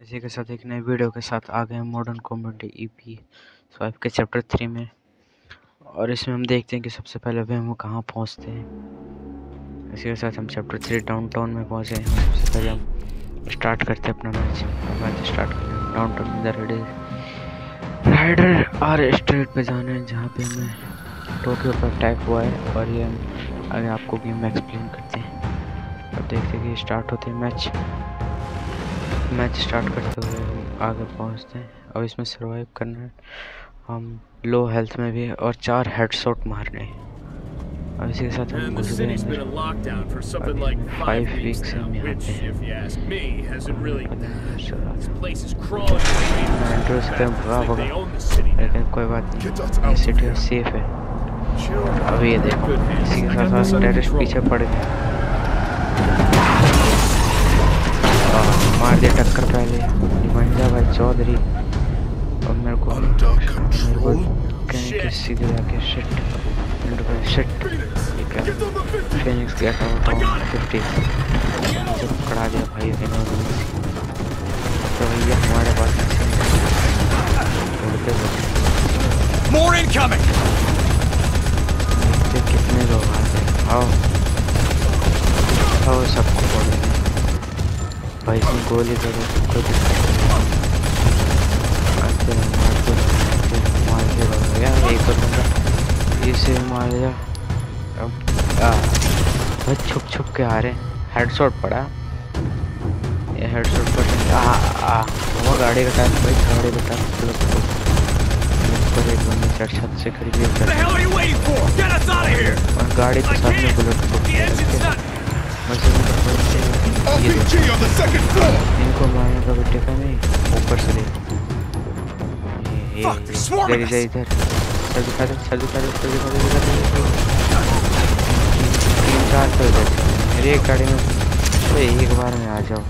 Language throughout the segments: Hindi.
इसी के साथ एक नए वीडियो के साथ आ गए मॉडर्न कॉमेडी ईपी फाइव के चैप्टर थ्री में। और इसमें हम देखते हैं कि सबसे पहले वे हम कहाँ पहुँचते हैं। इसी के साथ हम चैप्टर थ्री डाउन टाउन में पहुँचे हैं। सबसे पहले हम स्टार्ट करते हैं अपना मैच मैच स्टार्ट करते हैं। डाउन टाउन में राइडर आर स्ट्रीट पे जाना है, जहाँ पे हमें टोक्यो पर अटैक हुआ है। और ये हम आगे आपको गेम एक्सप्लेन करते हैं। अब देखते हैं कि स्टार्ट होते हैं मैच मैच स्टार्ट करते हुए हम आगे पहुँचते हैं। और इसमें सरवाइव करना है। हम लो हेल्थ में भी और चार हेडशॉट मारने हैं। और इसी के साथ हम घुस गए फाइव वीक्स हम यहाँ पे इंट्रो से बुरा होगा। लेकिन कोई बात नहीं। ये सिटी सेफ़ है। अभी ये देखो इसी के साथ साथ टेररिस्ट पीछे पड़ गए मार दे टक्कर पहले। निमंजा भाई चौधरी। और मेरे को मेरे को कहीं के सीधे जाके शिट मेरे को शिट ठीक है फिनिक्स गया था फिफ्टी पकड़ा दिया भाई तो भैया हमारे पास उड़ते More incoming! कितने लोग आते हैं। आओ। आओ सबको बोलेंगे भाई इसमें गोली करो कोई दिक्कत मारते रहो मारते रहो मारते रहो यार एक और बंदा इसे मार दिया। अब भाई छुप छुप के आ रहे हेडशॉट पड़ा। ये हेडशॉट पड़ा आ आ वो गाड़ी का टायर भाई गाड़ी का टायर मतलब ऊपर एक बंदा चढ़ छत से here! और गाड़ी के साथ में बुलेट इनको मारने का बेटे का नहीं ऊपर से देखो इधर सर सर सर तो एक गाड़ी में एक बार में आ जाओ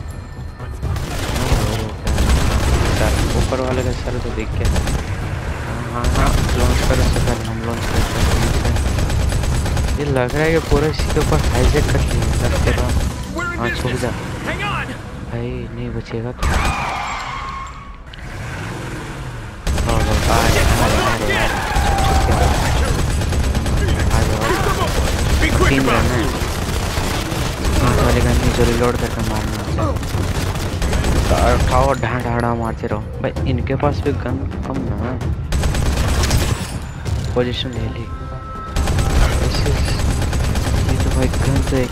ऊपर वाले का सर तो देख के हाँ हाँ लॉन्च करो से पहले हम लॉन्च करते हैं ये लग रहा है कि पूरा इसके ऊपर हाईजेक कर लिया in हाँ छुप जा। भाई नहीं बचेगा तो जा, तीन है। वाले गन में रिलोड करके मारना तो उठाओ ढा ढाड़ा मारते रहो। भाई इनके पास भी गन कम ना है। पोजीशन ले ली। तो भाई गन तो एक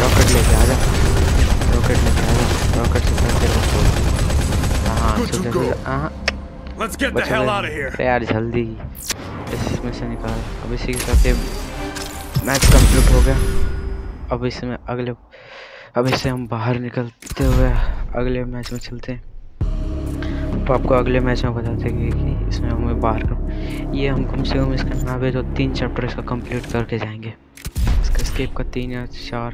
रॉकेट लेके आ जा। रॉकेट लेके आ जा। रॉकेट से हाँ Good to सुधर go. सुधर हाँ Let's get the बचा hell out of here! यार जल्दी। इसमें से निकाल। अब इसी के साथ ये मैच कंप्लीट हो गया। अब इसमें अगले अब इससे हम बाहर निकलते हुए अगले मैच में चलते हैं। तो आपको अगले मैच में बताते हैं कि इसमें हमें बाहर कर ये हम कम से कम इसका ना भी तो तीन चैप्टर इसका कंप्लीट करके जाएँगे। इसका का तीन या चार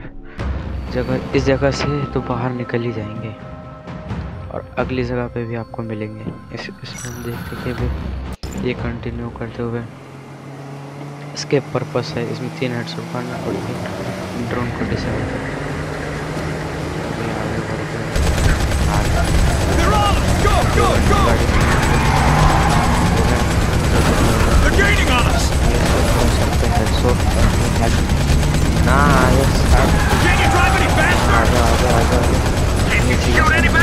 जगह इस जगह से तो बाहर निकल ही जाएँगे। और अगली जगह पे भी आपको मिलेंगे। इस इसमें हम देखते कि अभी ये कंटिन्यू करते हुए इसके पर्पस है। इसमें तीन हेडशॉट करना और ड्रोन को डिसेबल करना हैं! Go, go, They're gaining on us! ये सब हो हैं ना आगे स्टार्ट Can?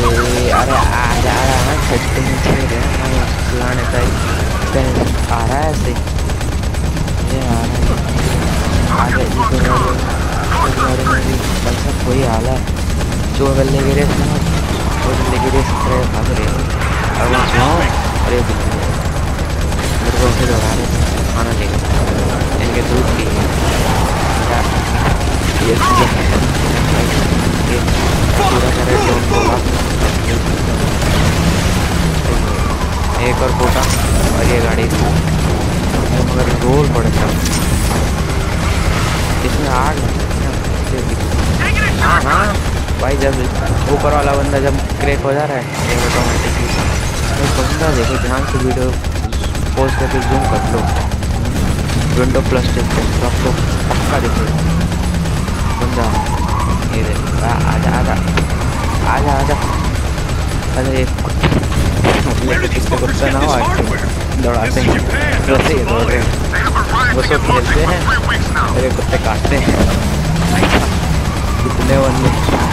ये अरे आ रहा है छट्टे में छेड़ रहे हैं हम का ही आ रहा है ऐसे ये आ रहा है आगे इधर गाड़ी में भी बस कोई आला है जो गले गिरे थे ना वो गले गिरे से तरह भाग रहे हैं और बस और ये मेरे को उसे दौड़ा खाना लेकर ऊपर वाला बंदा जब क्रैक हो जा रहा है ये ऑटोमेटिकली तो बंदा देखो, ध्यान से वीडियो पोज करके जूम कर लो। विंडो प्लस टिप तो आपको पक्का दिखेगा बंदा, ये देख, आ- आजा आजा। आजा आजा। अरे ये कुत्ते Where did these कुत्ते fuckers कुत्ते get ना हो? दौड़ाते हैं. रोते ही दौड़ रहे हैं। वो सब खेलते हैं, मेरे कुत्ते काटते हैं। कितने बंदे।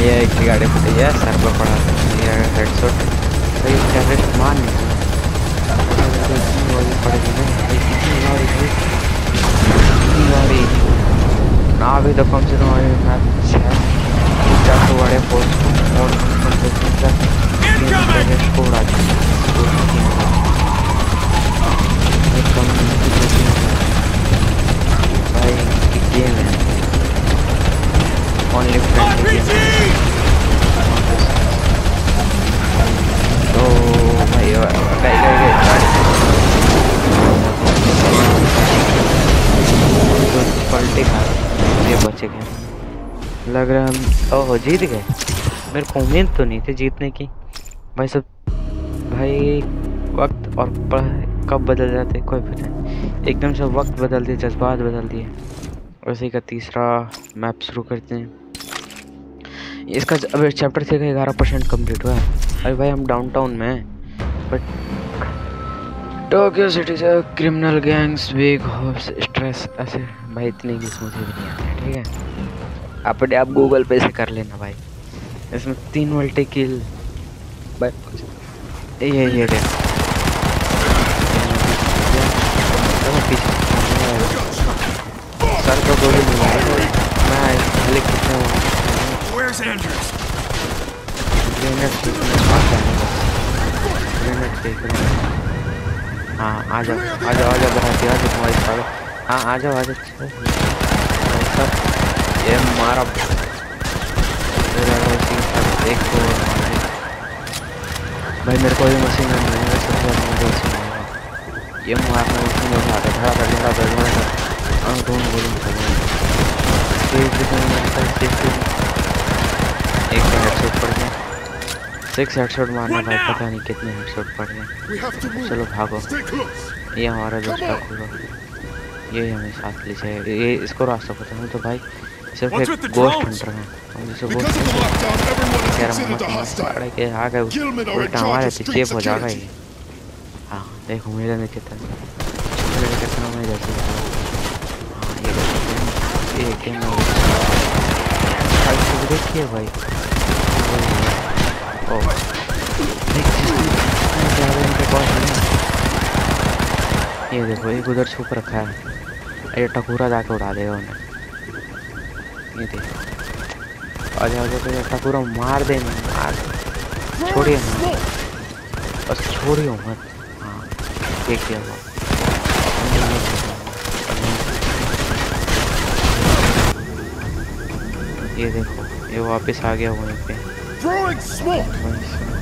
ये एक की गाड़ी फटी है, सर पर पड़ा ये हेडसेट सही टेररिस्ट मान नहीं ना अभी तो कम से कम अभी मैं छः चार सौ बड़े फोर्स और Incoming! को लग रहा है हम ओहो, जीत गए। मेरे को उम्मीद तो नहीं थी जीतने की। भाई सब भाई, वक्त और कब बदल जाते कोई पता नहीं। एकदम से वक्त बदल दिए, जज्बात बदल दिए। वैसे का तीसरा मैप शुरू करते हैं। इसका अब चैप्टर थ्री ग्यारह परसेंट कंप्लीट हुआ है। अरे भाई, हम डाउनटाउन में हैं। बट टोक्यो सिटी से criminal gangs big hopes stress ऐसे भाई, इतनी मुझे भी नहीं आती, ठीक है? अपने आप गूगल पे से कर लेना भाई। इसमें तीन मल्टी किल भाई ये ये सर को गोली मैं कितने Where's Andrews? ग्रेनेड ग्रेनेड फेंक रहे हैं हाँ आ जाओ आ जाओ आ जाओ बराती आ जाओ तुम्हारी हाँ आ जाओ आ जाओ। मारा। मेरा साथ एक मारा है। भाई मेरे को ये मशीन गन नहीं है ज़्यादा मुझे में। ये मारना उसमें उठा कर धड़ा कर धड़ा कर धड़ा कर हाँ दोनों भी नहीं मिलता सेफ़ भी एक हेडशॉट पड़ गया। सिक्स हेडशॉट मारना भाई पता नहीं कितने हेडशॉट पड़ गए. चलो भागो। ये हमारा दोस्त का खुला। ये हमें साथ ले जाए ये इसको रास्ता पता है तो भाई सिर्फ़ एक गोस्ट हंटर है। हम जिसे गोस्ट हूँ hostile. के आ गए उल्टा हमारे पीछे हो जाएगा. ये हाँ। देखो मेरा नहीं कितना मेरे कितना मैं जैसे हाँ। ये ये गेम देखिए भाई। ओ। ये देखो एक उधर छुप रखा है। ये टकूरा जाके उड़ा देगा उन्हें। ये देखो तो ये टकूरा मार दे मार छोड़िए मत बस छोड़िए मत। हाँ देख लिया ये देखो ये वापस आ गया वहीं पे।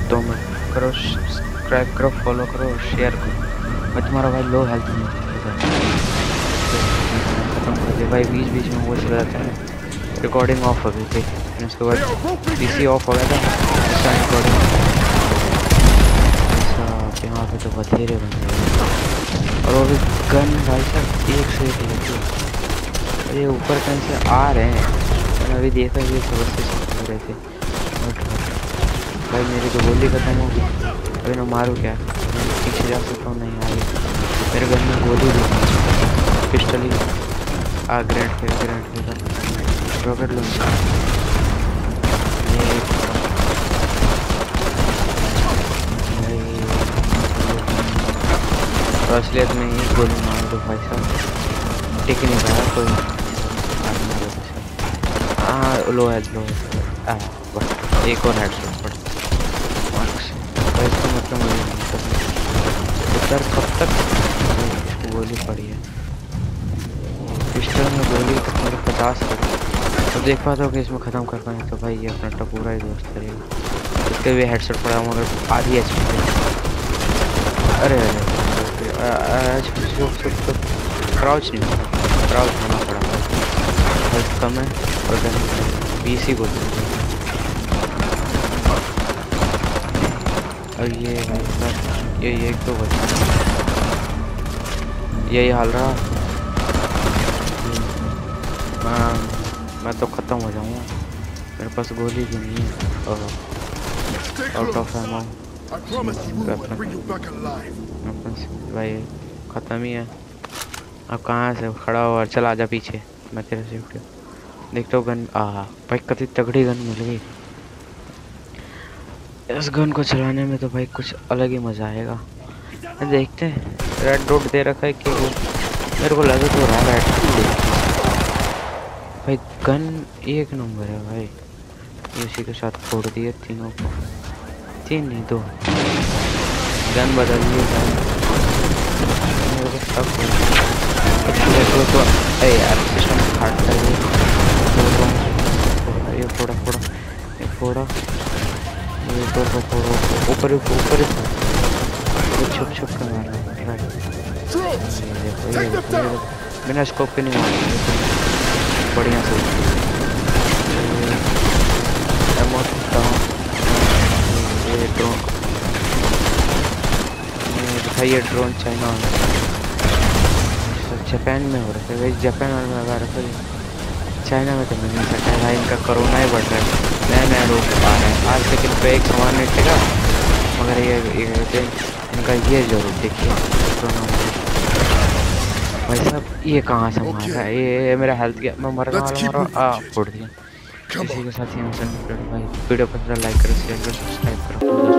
तो मिनट करो सब्सक्राइब करो फॉलो करो और शेयर करो। मैं तुम्हारा भाई लो हेल्थ में खत्म कर दिया भाई बीच बीच में वो चला जाता है। रिकॉर्डिंग ऑफ़ हो गई थी फिर उसके बाद roping पीसी ऑफ़ हो गया था। उसका रिकॉर्डिंग साहब यहाँ पे तो बथेरे बन गए। और वो भी गन भाई साहब, एक से एक लेके अरे, ऊपर कहीं से आ रहे हैं। मैंने अभी देखा ये सुबह से हो रहे थे। भाई, मेरी तो गोली खत्म हो गई। अभी मैं मारूँ क्या? पीछे जा सकता हूँ? नहीं आगे मेरे घर में गोली भी पिस्टल ही। आ ग्रेनेड फेंक ग्रेनेड फेंका रॉकेट तो असलियत में ही गोली मार दो भाई साहब टिक नहीं रहा कोई हाँ लो है लो है हाँ एक और हेड शॉट पड़ तो इसका मतलब मुझे नहीं पता उधर कब तक गोली पड़ी है पिस्टल में गोली तक मेरे पचास पड़ी तो देख पाता हूँ कि इसमें ख़त्म कर पाए तो भाई ये अपना टपूरा ही दोस्त करेगा इसके भी हेडसेट पड़ा हूँ मगर आधी एच अरे अरे क्राउच नहीं क्राउच होना पड़ा हेल्थ कम है और ही। गोली और ये ये ये एक तो बचा यही हाल रहा। हाँ। मैं तो ख़त्म हो जाऊँगा। मेरे पास गोली भी नहीं है। Out of ammo. भाई ख़त्म ही है। अब कहाँ से खड़ा हुआ? चला जा पीछे। मैं तेरे से उठ देखता हूँ गन आ भाई कति तगड़ी गन मिल गई। इस गन को चलाने में तो भाई कुछ अलग ही मज़ा आएगा। देखते हैं। रेड डॉट दे रखा है कि वो मेरे को लगे तो रहा रेड भाई गन एक नंबर है भाई। इसी के साथ फोड़ दिए तीनों को। तीन नहीं दो। गन बदल मेरे हो। मेरे को तो यार सिस्टम फाट कर ये। फोड़ा, फोड़ा ये फोड़ा। ये ऊपर ऊपर। ही छुप छुप कर। बिना स्कोप के नहीं तो बढ़िया से। ये ड्रोन दिखाइए ड्रोन चाइना जापान में हो रहा है। जापान वाले में लगा रखा चाइना में तो मिल नहीं सकता है। भाई इनका कोरोना ही बढ़ रहा है। नया नया रोग आ रहे हैं। आज लेकिन पे एक सामान नहीं टिका। मगर ये, ये, इनका ये ज़रूर देखिए। कोरोना। भाई साहब ये कहाँ से मार रहा है? ये, मेरा हेल्थ गया मैं मर रहा हूँ. आ फोड़ दिया इसी के साथ ही हम भाई वीडियो पसंद लाइक करो शेयर करो सब्सक्राइब करो।